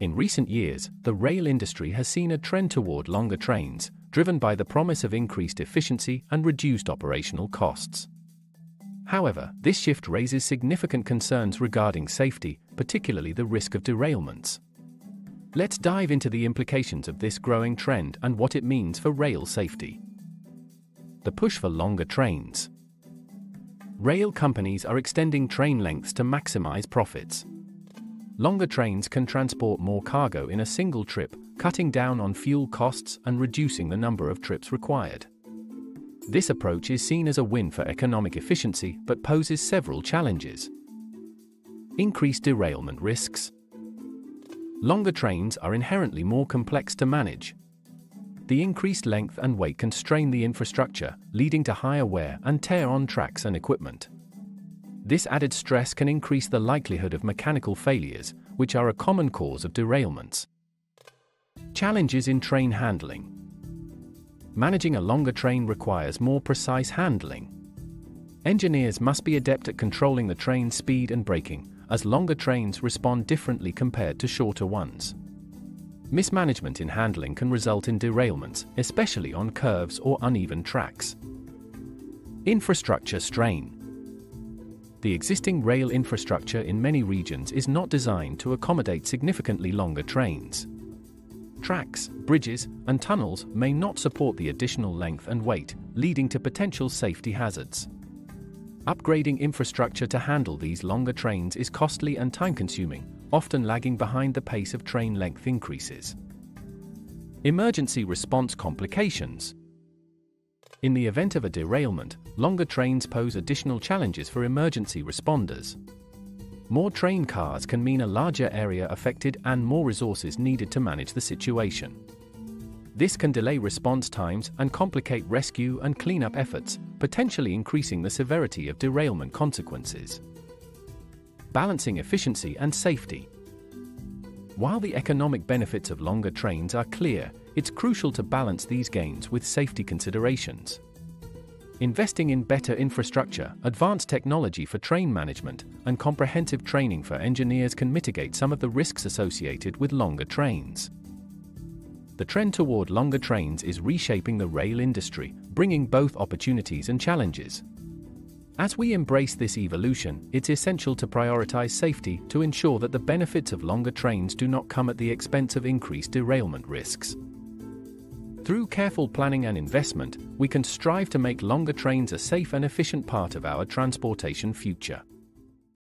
In recent years, the rail industry has seen a trend toward longer trains, driven by the promise of increased efficiency and reduced operational costs. However, this shift raises significant concerns regarding safety, particularly the risk of derailments. Let's dive into the implications of this growing trend and what it means for rail safety. The push for longer trains. Rail companies are extending train lengths to maximize profits. Longer trains can transport more cargo in a single trip, cutting down on fuel costs and reducing the number of trips required. This approach is seen as a win for economic efficiency but poses several challenges. Increased derailment risks. Longer trains are inherently more complex to manage. The increased length and weight constrain the infrastructure, leading to higher wear and tear on tracks and equipment. This added stress can increase the likelihood of mechanical failures, which are a common cause of derailments. Challenges in train handling. Managing a longer train requires more precise handling. Engineers must be adept at controlling the train's speed and braking, as longer trains respond differently compared to shorter ones. Mismanagement in handling can result in derailments, especially on curves or uneven tracks. Infrastructure strain the existing rail infrastructure in many regions is not designed to accommodate significantly longer trains. Tracks, bridges, and tunnels may not support the additional length and weight, leading to potential safety hazards. Upgrading infrastructure to handle these longer trains is costly and time-consuming, often lagging behind the pace of train length increases. Emergency response complications in the event of a derailment, longer trains pose additional challenges for emergency responders. More train cars can mean a larger area affected and more resources needed to manage the situation. This can delay response times and complicate rescue and cleanup efforts, potentially increasing the severity of derailment consequences. Balancing efficiency and safety. While the economic benefits of longer trains are clear, it's crucial to balance these gains with safety considerations. Investing in better infrastructure, advanced technology for train management, and comprehensive training for engineers can mitigate some of the risks associated with longer trains. The trend toward longer trains is reshaping the rail industry, bringing both opportunities and challenges. As we embrace this evolution, it's essential to prioritize safety to ensure that the benefits of longer trains do not come at the expense of increased derailment risks. Through careful planning and investment, we can strive to make longer trains a safe and efficient part of our transportation future.